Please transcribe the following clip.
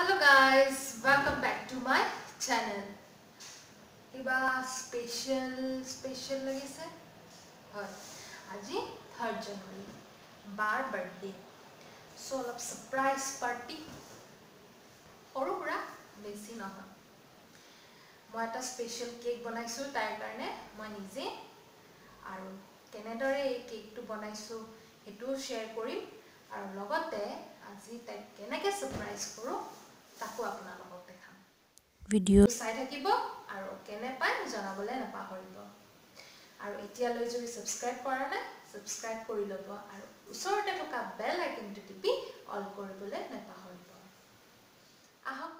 Back to my channel. কিবা special special লাগিছে হয় আজি থাৰ্ড জানুৱাৰী বাৰ বাৰ্থডে চ' অলপ ছাৰপ্ৰাইজ পাৰ্টি সৰু সুৰা বেছি নহয় মই এটা স্পেচিয়েল কেক বনাইছোঁ তাইৰ কাৰণে মই নিজে আৰু কেনেদৰে এই কেকটো বনাইছোঁ সেইটোও শ্বেয়াৰ কৰিম আৰু লগতে আজি তাইক কেনেকৈ ছাৰপ্ৰাইজ কৰোঁ তাকো আপোনালোকক দেখাম। ভিডিঅ' চাই থাকিব আৰু কেনে পায় জনাবলৈ নাপাহৰিব। আৰু এতিয়ালৈ যদি ছাবস্ক্ৰাইব কৰা নাই ছাবস্ক্ৰাইব কৰি ল'ব আৰু ওচৰতে থকা বেল আইকনটো টিপি অল কৰিবলৈ নাপাহৰিব। আহক